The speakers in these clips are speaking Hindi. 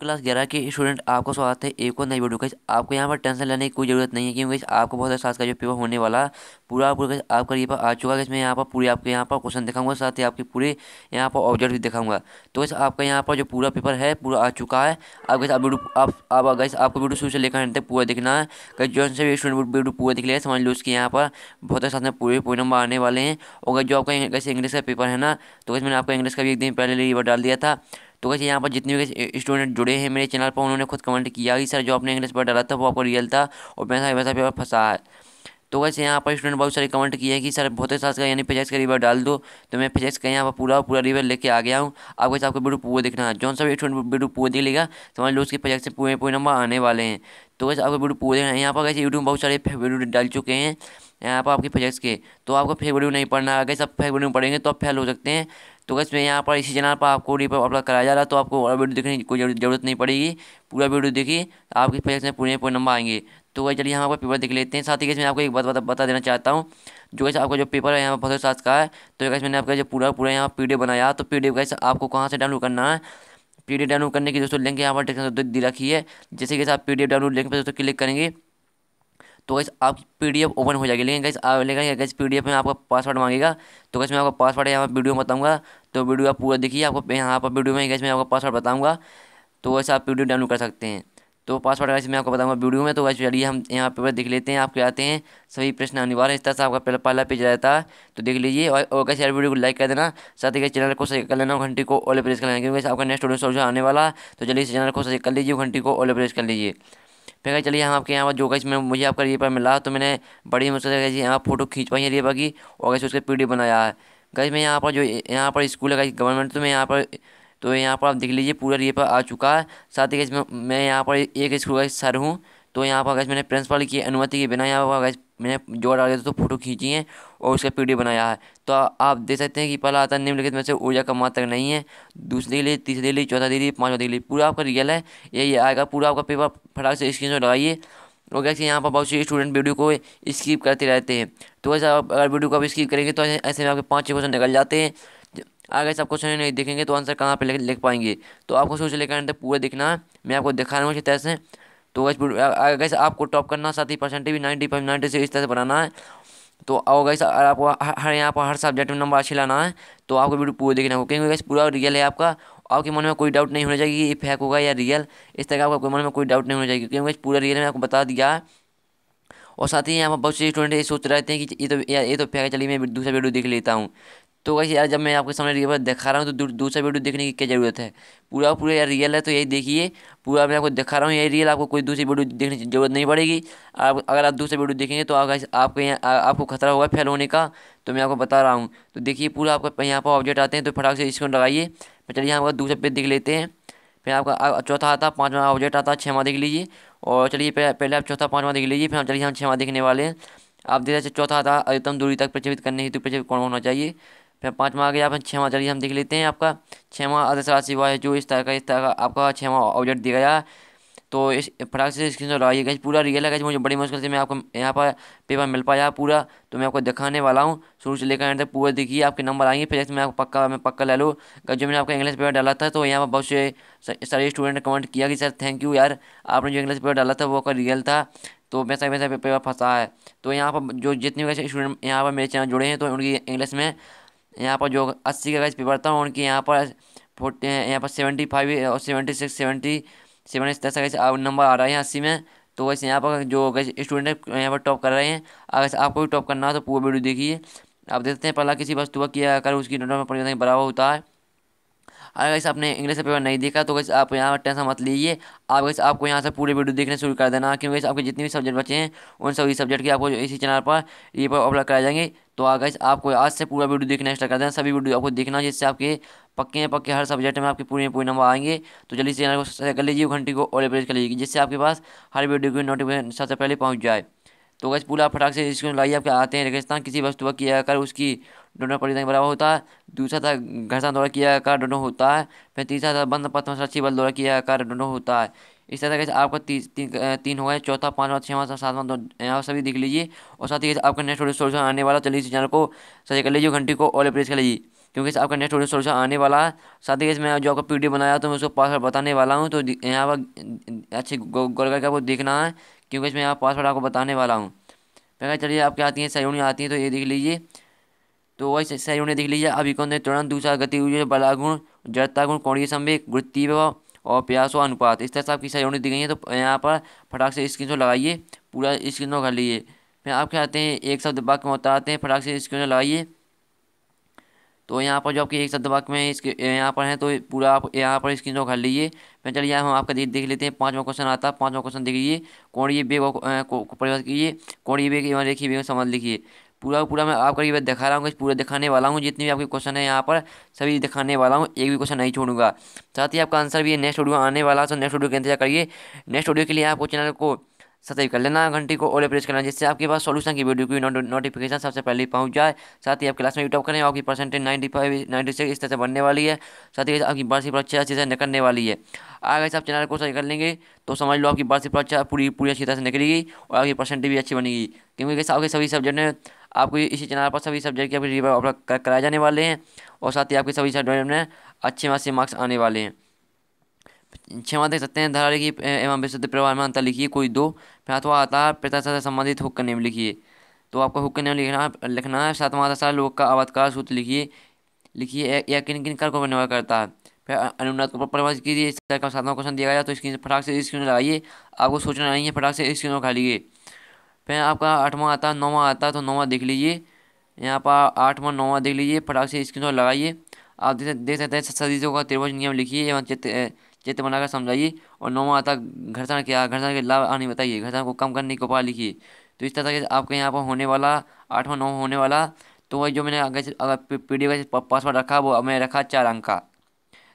क्लास ग्यारह के स्टूडेंट, आपको स्वागत है एक और नई वीडियो का आपको यहाँ पर टेंशन लेने की कोई ज़रूरत नहीं है, क्योंकि आपको बहुत साथ का जो पेपर होने वाला, पूरा पूरा आपका ये आ चुका है। इसमें यहाँ पर पूरी आपके यहाँ पर क्वेश्चन दिखाऊँगा, साथ ही आपके पूरे यहाँ पर ऑब्जेक्ट भी दिखाऊँगा। तो वैसे आपका यहाँ पर जो पूरा पेपर है, पूरा आ चुका है। आप वैसे आप वीडियो, आप अगर आपको वीडियो शुरू से लेकर अंत पूरा दिखना है। कहीं जो से भी स्टूडेंट वीडियो पूरा दिख लिया समझ लो उसके यहाँ पर बहुत साथ में पूरे पूरे नंबर आने वाले हैं। और जो आपका वैसे इंग्लिश का पेपर है ना तो वैसे मैंने आपका इंग्लिश का भी एक दिन पहले डाल दिया था। तो वैसे यहाँ पर जितने भी स्टूडेंट जुड़े हैं मेरे चैनल पर, उन्होंने खुद कमेंट किया कि, सर, जो आपने इंग्लिश पर डाला था, वो आपको रियल था और वैसा वैसा पेपर फंसा है। तो वैसे यहाँ पर स्टूडेंट बहुत सारे कमेंट किए हैं कि, सर, बहुत साल का यानी फिजिक्स का रिवर डाल दो। तो मैं फिजिक्स का यहाँ पर पूरा पूरा रिवर लेके आ गया हूँ। आपको वैसे आपको वीडियो पूरा देखना है। जौन सा स्टूडेंट वीडियो पूरा देख लेगा तो समझ लो उसके फिजिक्स से पूरे पूरे नंबर आने वाले हैं। तो वैसे आपको वीडियो पूरा देखना है। यहाँ पर वैसे यूट्यूब बहुत सारे वीडियो डाल चुके हैं। यहाँ पर आपके फिजिक्स के। तो आपको फेक वीडियो नहीं पढ़ना अगर सब फेक वीडियो पढ़ेंगे तो आप फेल हो सकते हैं। तो बस मैं यहाँ पर इसी चैनल पर आपको वीडियो अपलोड कराया जा रहा है तो आपको और वीडियो देखने की कोई ज़रूरत नहीं पड़ेगी। पूरा वीडियो देखिए आपके फिजिक्स में पूरे पूरे नंबर आएँगे। तो वही चलिए यहाँ पर पेपर देख लेते हैं। साथ ही कैसे मैं आपको एक बात बता, बता देना चाहता हूँ। जो कैसे आपका जो पेपर है यहाँ पर बहुत साथ का है। तो कैसे मैंने आपका जो पूरा पूरा यहाँ पी बनाया। तो पी कैसे आपको कहाँ से डाउनलोड करना है? पी डाउनलोड करने की दोस्तों लिंक यहाँ पर दी रखी है। जैसे कि आप पी डाउनलोड लिंक पर दोस्तों क्लिक करेंगे तो गैस आप PDF ओपन हो जाएगी। लेकिन गैस लेकिन गैस पी में आपका पासवर्ड मांगेगा। तो गैस मैं आपको पासवर्ड यहाँ पर वीडियो में बताऊँगा। तो वीडियो आप पूरा देखिए आपको यहाँ पर वीडियो में गैस मैं आपको पासवर्ड बताऊँगा। तो वैसे आप पी डाउनलोड कर सकते हैं। तो पासवर्ड वैसे मैं आपको बताऊँगा वीडियो में। तो वैसे चलिए हम यहाँ पेपर देख लेते हैं आपके आते हैं। सभी प्रश्न अनिवार्य इस तरह से आपका पहला पहला पेज रहता है। तो देख लीजिए और, कैसे यार वीडियो को लाइक कर देना। साथ ही चैनल को सही कर लेना घंटी को ओले प्रेस कर लेना। क्योंकि आपका नेक्स्ट वीडियो सोल्यूशन आने वाला तो चलिए इस चैनल को सही कर लीजिए घंटी को ओले प्रेस कर लीजिए। फिर चलिए हम आपके यहाँ पर जो कैसे में मुझे आपका पर मिला तो मैंने बड़ी मुश्किल से यहाँ फ़ोटो खींच पाई है रेपा की और कैसे उसके पी बनाया है। गैस मैं यहाँ पर जो, यहाँ पर स्कूल है गवर्नमेंट तो मैं यहाँ पर तो यहाँ पर आप देख लीजिए, पूरा रेपा आ चुका है। साथ ही मैं यहाँ पर एक स्कूल का सर हूँ। तो यहाँ पर गैस मैंने प्रिंसिपल की अनुमति के बिना यहाँ पर गैस मैंने जोड़ डाल तो फ़ोटो खींची है और उसका पीडी बनाया है। तो आप देख सकते हैं कि पहला आता है, निम्नलिखित में से ऊर्जा का मात्रक नहीं है, दूसरी लिए, तीसरी के लिए, चौथा के लिए, पाँचवा लिए। पूरा आपका रियल है, यही आएगा, पूरा आपका पेपर फटाक से स्क्रीन लगाइए। और कैसे यहाँ पर बहुत से स्टूडेंट वीडियो को स्कीप करते रहते हैं। तो ऐसा अगर वीडियो को आप स्कीप करेंगे तो ऐसे में आपके पाँच छः क्वेश्चन निकल जाते हैं। अगर सब क्वेश्चन नहीं देखेंगे तो आंसर कहाँ पर लिख पाएँगे। तो आपको सोच लेकर पूरा देखना है मैं आपको दिखा रहा हूँ इसी तरह से। तो अगर आपको टॉप करना साथ ही परसेंटेज भी, नाइन्टी फाइव नाइन्टी से इस तरह से बनाना है। तो और गैस अगर आपको हर यहाँ पर हर सब्जेक्ट में नंबर अच्छे लाना है। तो आपको वीडियो पूरा देखना होगा क्योंकि गैस पूरा रियल है आपका। आपके मन में कोई डाउट नहीं होना चाहिए कि ये फेक होगा या रियल इस तरह आपको मन में कोई डाउट नहीं होना चाहिए, क्योंकि पूरा रियल में आपको बता दिया। है और साथ ही यहाँ पर बहुत से स्टूडेंट ये सोच रहे थे कि ये तो ये तो फेक चलिए मैं दूसरा वीडियो देख लेता हूँ। तो वैसे यार जब मैं आपके सामने रियल दिखा रहा हूँ तो दूसरा वीडियो देखने की क्या ज़रूरत है? पूरा पूरा यार रियल है तो यही देखिए। पूरा मैं आपको दिखा रहा हूँ, यही रियल आपको कोई दूसरी वीडियो देखने की ज़रूरत नहीं पड़ेगी। आप, अगर आप दूसरे वीडियो देखेंगे तो आप आपके यहाँ आपको खतरा होगा फेल होने का तो मैं आपको बता रहा हूँ। तो देखिए, पूरा आपका यहाँ पर ऑब्जेक्ट आते हैं तो फटाक से इसको लगाइए। फिर चलिए यहाँ पर दूसरे पेज देख लेते हैं। फिर आपका चौथा आता, पाँचवा ऑब्जेक्ट आता है छवा देख लीजिए। और चलिए पहले आप चौथा, पाँचवा देख लीजिए, फिर हम चलिए हम छवा देखने वाले हैं। आप देखते चौथा आता, अधिकतम दूरी तक प्रचलित करने हेतु प्रचलित कौन होना चाहिए? फिर पाँचवा आ गया अपन छवा चलिए हम देख लेते हैं आपका। छवा आदर्श राशि हुआ है जो इस तरह का, इस तरह का आपका छवा ऑब्जेक्ट दिया गया। तो इस फटाक से स्क्रीन शॉट आइए लगाइए पूरा रियल है मुझे बड़ी मुश्किल से मैं आपको, यहाँ पर पेपर मिल पाया पूरा तो मैं आपको दिखाने वाला हूँ। शुरू से लेकर तक पूरा देखिए, आपके नंबर आएँगे, फिर मैं आपको पक्का, मैं पक्का ले लूँ। जो मैंने आपका इंग्लिश पेपर डाला था तो यहाँ पर बहुत से सारे स्टूडेंट कमेंट किया कि सर थैंक यू यार, आपने जो इंग्लिश पेपर डाला था, वो का रियल था। तो वैसा वैसा पेपर फंसा है। तो यहाँ पर जो जितने वैसे स्टूडेंट यहाँ पर मेरे चैनल जुड़े हैं तो उनकी इंग्लिश में यहाँ पर जो अस्सी का गैस पेपर था उनकी यहाँ पर फोर्टी, यहाँ पर सेवेंटी फाइव और सेवेंटी सिक्स सेवेंटी सेवन इस तरह से नंबर आ रहे हैं अस्सी में। तो वैसे यहाँ पर जो स्टूडेंट है, यहाँ पर टॉप कर रहे हैं। अगर आपको भी टॉप करना हो तो पूरा वीडियो देखिए। आप देखते हैं पहला किसी वस्तु का किया कर उसकी नोट में परिवर्तन बराबर होता है। अगर वैसे आपने इंग्लिश पेपर नहीं देखा तो वैसे आप यहाँ पर टेंशन मत लीजिए। आप वैसे आपको यहाँ से पूरे वीडियो देखने शुरू कर देना। क्योंकि आपके जितने भी सब्जेक्ट बचे हैं, उन सभी सब्जेक्ट के आपको इसी चैनल पर ये पर अपलोड कराए जाएँगे। तो अगर आपको आज से पूरा वीडियो देखना स्टार्ट कर देना सभी वीडियो आपको देखना जिससे आपके पक्के हैं पक्के हर सब्जेक्ट में आपके पूरे पूरे नंबर आएँगे। तो जल्दी से चैनल को सब्सक्राइब कर लीजिए, घंटी को और प्रेस कर लीजिए, जिससे आपके पास हर वीडियो की नोटिफिकेशन सबसे पहले पहुँच जाए। तो वैसे पूरा फटाक से इसको लाइए आपके आते हैं रेगिस्तान। किसी वस्तु पर किया कर उसकी दोनों परिधान बराबर होता। है दूसरा था घर्षण द्वारा किया कर दोनों होता है। फिर तीसरा था बंद पत्र साक्षी बल द्वारा किया कर दोनों होता है। इस तरह से आपका ती, ती, तीन हो गया चौथा पाँचवा छवा सातवां दो यहाँ सभी देख लीजिए। और साथ ही आपका नेक्स्ट वीडियो सोल्यूशन आने वाला चलिए इस चैनल को सही कर लीजिए घंटी को ऑल प्रेस कर लीजिए। क्योंकि आपका नेक्स्ट वीडियो सोल्यूशन आने वाला है। साथ ही मैं जो आपका पीडीएफ बनाया तो मैं उसको पासवर्ड बताने वाला हूँ। तो यहाँ पर अच्छे गोल करके आपको देखना है क्योंकि इसमें यहाँ पासवर्ड आपको बताने वाला हूँ। पहले चलिए आपके आती हैं सही आती हैं तो ये देख लीजिए। तो वही उन्हें देख लीजिए अभी कौन तुरंत दूसरा गति हुई बलागुण जड़ता गुण कोणीय संवेग गुरुत्वीय और प्यासो अनुपात, इस तरह से आपकी यूनिट दी गई है तो यहाँ पर फटाक से स्क्रीन लगाइए, पूरा स्क्रीन कर लीजिए। फिर आप क्या आते हैं, एक शब्द वाक्य में उतारते हैं, फटाक से स्क्रीन लगाइए। तो यहाँ पर जो आपके एक शब्द वाक्य में इसके, यहाँ पर है तो पूरा आप यहाँ पर स्क्रीन कर लीजिए। फिर चलिए हम आपका देख देख लेते हैं, पाँचवा क्वेश्चन आता है, पाँचवा क्वेश्चन देख लीजिए कोणीय बेग को परिवर्तित कीजिए कोणीय बेग एवं रेखी बेग समझ लिखिए। पूरा पूरा मैं आपका ये दिखा रहा हूँ पूरा दिखाने वाला हूँ, जितने भी आपके क्वेश्चन है यहाँ पर, सभी दिखाने वाला हूँ, एक भी क्वेश्चन नहीं छोड़ूँगा। साथ ही आपका आंसर भी नेक्स्ट वीडियो आने वाला है तो नेक्स्ट वीडियो का इंतज़ार करिए। नेक्स्ट वीडियो के लिए आपको चैनल को सब्सक्राइब कर लेना, घंटी को ओले प्रेस करना, जिससे आपके पास सॉल्यूशन की वीडियो की नोटिफिकेशन सबसे पहले पहुँच जाए। साथ ही आप क्लास में यूट्यूब करें, आपकी percentage ninety five ninety six इस तरह से बनने वाली है। साथ ही आपकी वार्षिक परीक्षा अच्छे से निकलने वाली है। अगर आप चैनल को सही कर लेंगे तो समझ लो आपकी वार्षिक परीक्षा पूरी पूरी अच्छी तरह से निकलेगी और आपकी परसेंटेज भी अच्छी बनेगी। क्योंकि आपके सभी सब्जेक्ट में आपको इसी चैनल पर सभी सब्जेक्ट के आपके अपलोड कराए जाने वाले हैं और साथ ही आपके सभी सब्जेक्ट में अच्छे अच्छे मार्क्स आने वाले हैं। छवा देख सकते हैं धारा लिखिए एवं विशुद्ध प्रवाह में अंतर लिखिए, कोई दो आता है पिता से संबंधित हुक्का नेम लिखिए। तो आपको हुक्का नेम लिखना लिखना है, सातवां दशा लोक का अवतकार सूत्र लिखिए लिखिए, या किन किन कर को निर्भर करता है। फिर अनुन्नत को परिभाषित कीजिए सातवां क्वेश्चन दिया गया तो इसकी फटाक से स्क्रीन लगाइए, आपको सोचना नहीं है, फटाक से स्क्रीन उठा लीजिए। फिर आपका आठवां आता है नौवां आता है तो नौवां देख लीजिए। यहाँ पर आठवां, नौवा देख लीजिए फटाक से स्क्रीन शॉट लगाइए। आप देख सकते हैं सदस्यों का त्रिभुज नियम लिखिए एवं चित्र चित्र बनाकर समझाइए। और नौवा आता, घर्षण क्या, घर्षण के लाभ आने बताइए, घर्षण को कम करने के उपाय लिखिए। तो इस तरह से आपके यहाँ पर होने वाला, आठवां नौ होने वाला तो वही जो मैंने अगर पी डी पासवर्ड रखा, वो मैंने रखा चार अंक का।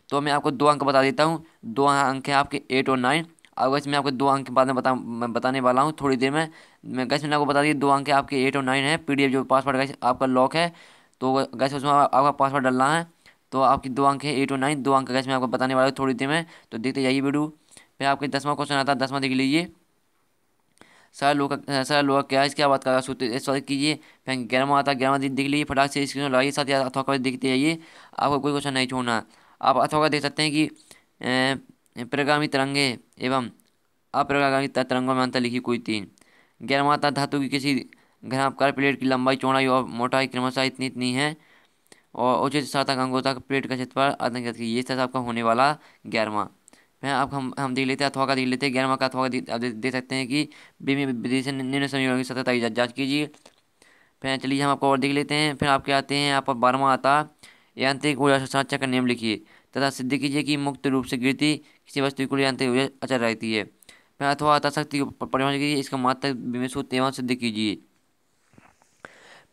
तो मैं आपको दो अंक बता देता हूँ। दो अंक हैं आपके एट और नाइन अब वैसे मैं आपको दो अंक के बाद में बता, मैं बताने वाला हूँ, थोड़ी देर में। मैं गैस मैंने आपको बता दिया, दो अंक आपके एट और नाइन है। पीडीएफ जो पासवर्ड गैस आपका लॉक है। तो गैस उसमें आपका पासवर्ड डालना है। तो आपकी दो अंक है एट और नाइन दो अंक गैस मैं आपको बताने वाला हूँ थोड़ी देर में। तो देखते जाइए वीडियो। फिर आपके दसवां क्वेश्चन आता है, दसवां देख लीजिए। सर लोग सर लोग क्या इसके बात का सूत्र सॉल्व कीजिए। फिर ग्यारहवा आता है ग्यारहवा देख लीजिए फटाक से स्क्रीन लगाइए साथ ही अथवा देखते जाइए। आपको कोई क्वेश्चन नहीं छोड़ना। आप अथवा देख सकते हैं कि प्रगामी तरंगे एवं अप्रगामी तरंगों में अंतर लिखी कोई तीन। आता धातु की किसी घनाकार प्लेट की लंबाई, चौड़ाई और मोटाई क्रमशः इतनी इतनी है और उचित सातक अंगों तक प्लेट का क्षेत्रफल आतंकित ये तरह आपका होने वाला ग्यारहवा फिर आप हम हम देख लेते हैं, अथवा का देख लेते हैं ग्यारहवा का अथवा का देख सकते हैं कि से निम्न समीकरण की सतत जाँच कीजिए। फिर चलिए हम आपको और देख लेते हैं। फिर आपके आते हैं पर बारहवा आता, यांत्रिक ऊर्जा संरक्षण का नियम लिखिए। तथा सिद्ध कीजिए कि मुक्त रूप से गिरती किसी वस्तु को यांत्रिक ऊर्जा अचल रहती है। फिर अथवा आता शक्ति को कीजिए, इसका मात्र विमेशु एवं सिद्ध कीजिए।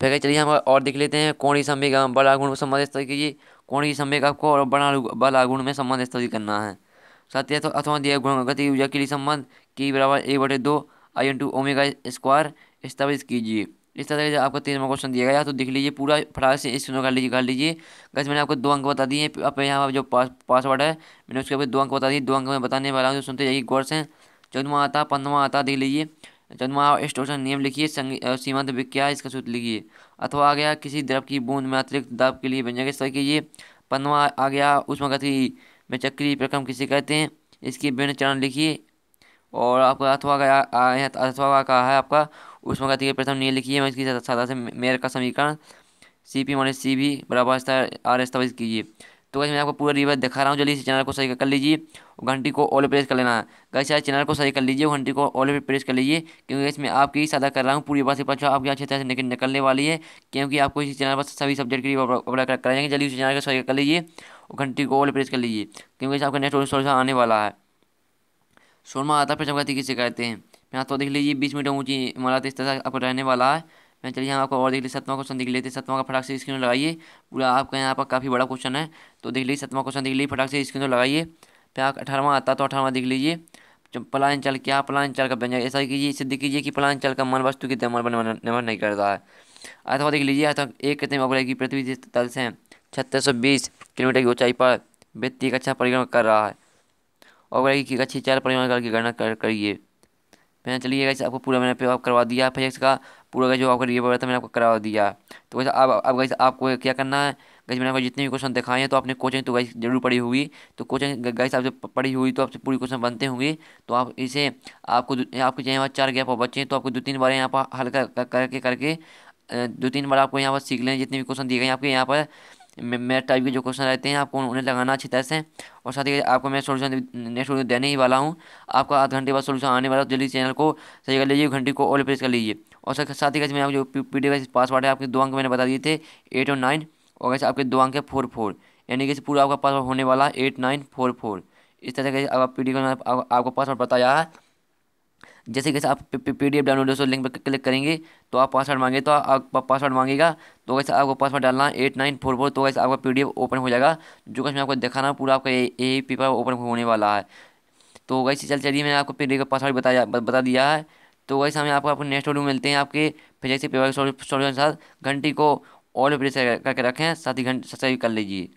फिर चलिए, हम और देख लेते हैं कोणी संवेग बड़ा गुण में संबंध स्थापित कीजिए। कोणी संवेग आपको और बड़ा बड़ा गुण में संबंध स्थापित करना है। साथ ही अथवा दिया गुण, गति, ऊर्जा के लिए संबंध की बराबर एक बटे दो I N two omega square स्थापित कीजिए। इस तरह से आपको तेरहवा क्वेश्चन दिया गया तो देख लीजिए पूरा फटाक से इस कर लीजिए कर लीजिए। गैस मैंने आपको दो अंक बता दिए आप यहाँ पर जो पास पासवर्ड है, मैंने उसके ऊपर दो अंक बता दिए, दो अंक में बताने वाला हूँ जो सुनते जाइए गौर से। चौदहवा आता पंद्रवा आता, देख लीजिए। चंद्रमा स्टोशन नियम लिखिए सीमांत विज्ञा, इसका सूत्र लिखिए। अथवा आ गया किसी द्रव की बूंद में अतिरिक्त दाब के लिए व्यंजक इस्तेमाल कीजिए। पन्नवा आ गया उसमें गति में चक्री प्रक्रम किसे कहते हैं, इसकी विभिन्न चरण लिखिए। और आपका अथवा अथवा का है आपका उसमें गति के प्रथम नियम लिखिए मैं इसकी सादा से मेयर का समीकरण। सी पी माइनस सी भी बराबर आर स्थापित कीजिए। तो वैसे मैं आपको पूरा रिवर्स दिखा रहा हूँ। जल्दी से चैनल को सही कर लीजिए घंटी को ऑल प्रेस कर लेना। है कैसे चैनल को सही कर लीजिए घंटी को ऑल प्रेस कर लीजिए, क्योंकि इसमें आपकी सादा कर रहा हूँ। पूरी बात से पचा आपकी अच्छी तरह से निकलने वाली है, क्योंकि आपको इसी चैनल पर सभी सब्जेक्ट के लिए कराएँगे। जल्दी से चैनल को सही कर लीजिए और घंटी को ऑल प्रेस कर लीजिए, क्योंकि आपका नेट सोल्यूशन आने वाला है। सोनमा आता फिर चमकती किसे कहते हैं? यहाँ तो देख लीजिए, बीस मीटर ऊँची इमारत इस तरह आपको रहने वाला है। मैं चलिए यहाँ आपको और देख लीजिए, सतवा क्वेश्चन देख लेते सतवा का फटाक से स्क्रीन लगाइए। पूरा आपका यहाँ पर काफ़ी बड़ा क्वेश्चन है। तो देख लीजिए, सतवा क्वेश्चन देख लीजिए, फटाक से स्क्रीन लगाइए। फिर आप अठारहवा आता तो अठारहवा देख लीजिए। पलायन क्या, पलायन का व्यंजन, ऐसा कीजिए, सिद्ध कीजिए कि पलायन का मन वस्तु की तरह निर्भर नहीं करता है। अथवा देख लीजिए, अथवा एक कितने उपग्रह की पृथ्वी तल से छत्तीस सौ बीस किलोमीटर की ऊंचाई पर व्यक्ति एक अच्छा परिक्रम कर रहा है। और की अच्छी चार परिमाण की गणना करिए। फिर चलिए गैस आपको पूरा मैंने पे ऑफ़ करवा दिया। फिजिक्स का पूरा जो आपका रिव्यू था, मैंने आपको करवा दिया। तो वैसे अब अब वैसे आपको क्या करना है? गैस मैंने आपको जितने भी क्वेश्चन दिखाए हैं तो आपने कोचिंग तो गैस ज़रूर पढ़ी हुई तो कोचिंग गैस आपसे पढ़ी हुई तो आपसे पूरी क्वेश्चन बनते होंगे। तो आप इसे, आपको आपके यहाँ चार गैप और बच्चे हैं तो आपको दो तीन बार यहाँ पर हल्का करके करके दो तीन बार आपको यहाँ पर सीख लें जितने भी क्वेश्चन दिए गए आपके यहाँ पर। मैथ टाइप के जो क्वेश्चन रहते हैं, आपको उन्हें लगाना अच्छी तरह से। और साथ ही आपको मैं सोल्यूशन नेक्स्ट वीडियो देने ही वाला हूँ। आपका आध घंटे बाद सोल्यूशन आने वाला जल्दी चैनल को सही कर लीजिए, घंटी को ऑल प्रेस कर लीजिए। और साथ ही मैं आप जो पी डी एफ़ पासवर्ड है, आपके दो अंक मैंने बता दिए थे एट और नाइन और कैसे आपके दो अंक है फोर फोर यानी कि पूरा आपका पासवर्ड होने वाला है एट नाइन फोर फोर इस तरह से आप पी डी आपको पासवर्ड बताया है। जैसे कि आप P D F download link पर क्लिक करेंगे तो आप पासवर्ड मांगे तो आप पासवर्ड मांगेगा तो वैसे आपको पासवर्ड डालना है एट नाइन फोर फोर तो वैसे आपका पी डी एफ़ ओपन हो जाएगा। जो कैसे मैं आपको दिखाना, पूरा आपका यही पेपर ओपन होने वाला है। तो वैसे चल, चलिए, मैंने आपको पी डी एफ़ का पासवर्ड बताया बता दिया है। तो वैसे हमें आपको आपको नेक्स्ट वीडियो मिलते हैं आपके फिजिक्स पेपर सॉल्यूशन साथ, घंटी को ऑल प्रेस करके रखें, साथ ही घंटे सही कर लीजिए।